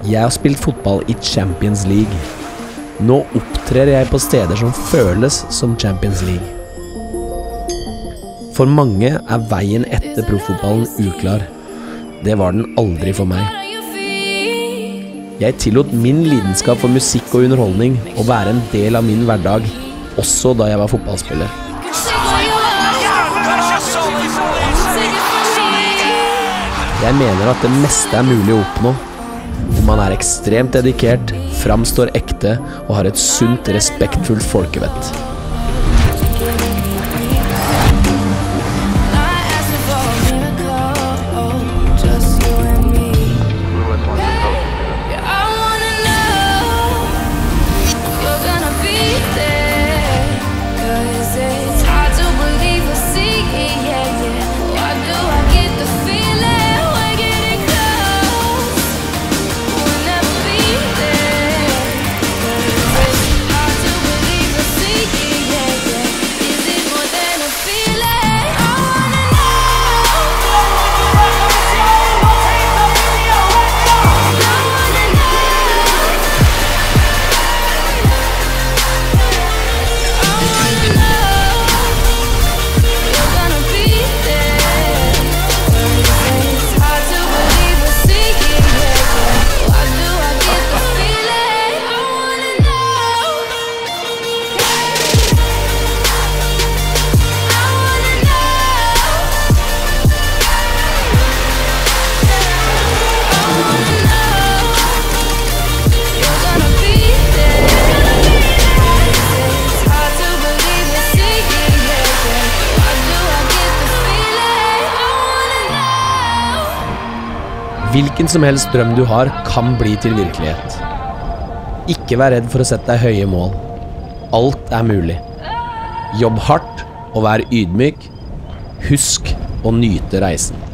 Jeg har spilt fotball i Champions League. Nå opptrer jeg på steder som føles som Champions League. For mange er veien etter proffotballen uklar. Det var den aldri for meg. Jeg tillot min lidenskap for musikk og underholdning å være en del av min hverdag, også da jeg var fotballspiller. Jeg mener at det meste er mulig å oppnå om man er ekstremt dedikert, framstår ekte og har et sunt, respektfullt folkevett. Hvilken som helst drøm du har, kan bli til virkelighet. Ikke vær redd for å sette deg høye mål. Alt er mulig. Jobb hardt og vær ydmyk. Husk å nyte reisen.